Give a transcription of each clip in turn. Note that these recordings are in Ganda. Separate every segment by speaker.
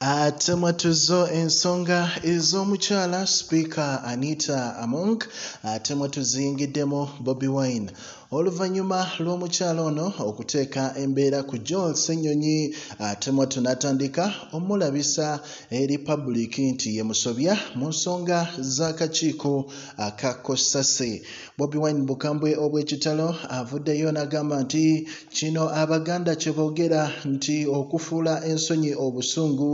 Speaker 1: atemwatuzo ensonga ez'omukyala sipiika anita among atemwa tuziyingiddemu bobi wine oluvannyuma lw'omukyala ono okuteeka embeera ku joel ssenyonyi atemwa tunatandika omulabisa eri public nti ye musobya mu nsonga z'akakiiko aka kosase. Bobi wine bukambwe obw'ekitalo avuddeyo n'agamba nti kino abaganda kye boogera nti okufuula ensonyi obusungu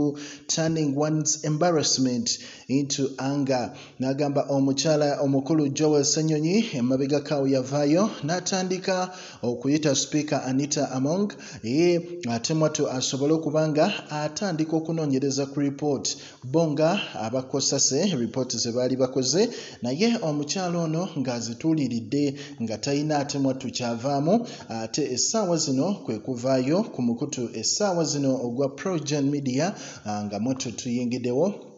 Speaker 1: turning one's embarrassment into anger. N'agamba omukyala omukulu joel ssenyonyi emabegakaawo yavaayo n'atandika okuyita sipiika anita among ye atemwatu asobole okuba nga atandika okunoonyereza ku report. Bo nga abakosase ripooti ze baali bakoze naye omukyala ono ng'azituuliridde nga talina atemwatu kyavaamu ate essaawa zino kwe kuvaayo ku mukutu essaawa zino ogwa progen media nga mwettu tuyingiddewo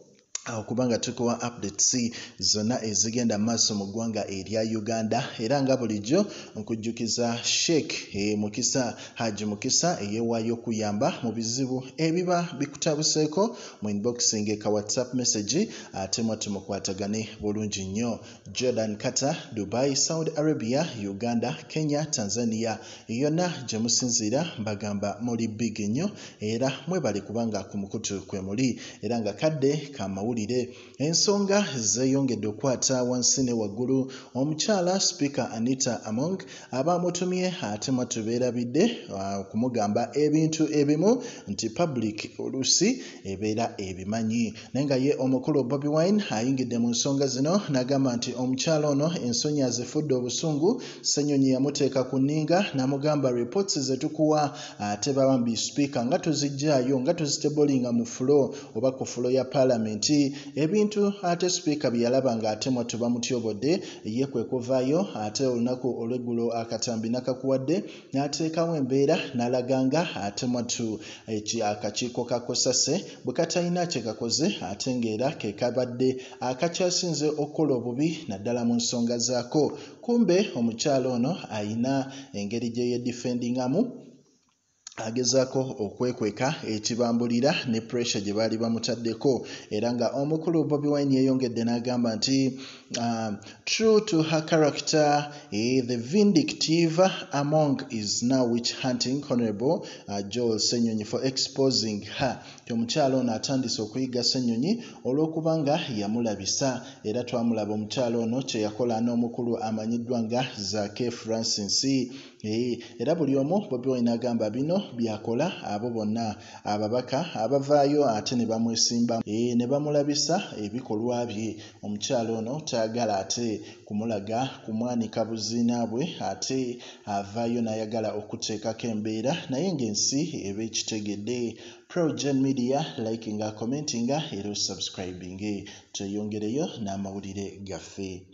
Speaker 1: okuba nga tukuwa updates zonna ezigenda mu maaso mu ggwanga erya uganda era nga bulijjo nkujjukiza sheik e, mukisa haji mukisa eyeewaayo okuyamba mu bizibu ebiba bikutabuseeko mu inboxing ka whatsapp message ate mwatu mukwatagane bulungi nnyo. Jordan kata dubai saudi arabia uganda kenya tanzania yonna gye musinziira mbagamba muli big nnyo era mwebale kubanga ku mukutu kwe muli era nga kadde kamawulire ensonga zeeyongedde okukwata wansi ne waggulu omukyala sipiika anita among aba amutumye ate mwatubeerabidde okumugamba ebintu ebimu nti public oluusi ebeera ebimanyi. Naye nga ye omukulu bobi wine ayingidde mu nsonga zino n'agamba nti omukyala ono ensonyi azifudde obusungu ssenyonyi yamuteeka ku nninga n'amugamba reports ze tukuwa ate babambi sipiika nga toziggyaayo nga tozitebolinga mu fulo oba ku fulo ya paalamenti ebintu ate sipiika bye yalaba ng'atemwa tubamutyobodde ye kwe kuvaayo ate olunaku olw'eggulo akatambi nakakuwadde n'ateekawo embeera n'alaga nga atemwatu akakiiko ka kosase bwe katalina kye kakoze ate ng'era ke kabadde. Akakyasinze okukola obubi naddala mu nsonga zaako. Kumbe omukyala ono ayina engeri gye yeddifendingamu agezaako okwekweka ekibambulira ne pressure gye baali bamutaddeko. Era nga omukulu bobi wine yeeyongedde n'agamba nti uh, true to her character eh, the vindictive among is now witch hunting honorable uh, joel senyonyi for exposing her. Ti omukyala ono atandise okuyiga senyonyi olw'okuba nga yamulabisa. Era twamulaba omukyala ono kye yakola n'omukulu amanyiddwa nga zake francis era buli omu bobi wine agamba bino byakola abo bonna ababaka abavaayo ate ne bamwesimba. E, ne bamulabisa ebikolwa bye. Omukyala ono tayagala ate kumulaga kumwanika buziina bwe ate avaayo n'ayagala okuteekako embeera naye ng'ensi eba ekitegedde. Progen media likinga commentinga era osubscribing tweyongereyo n'amawulire gaffe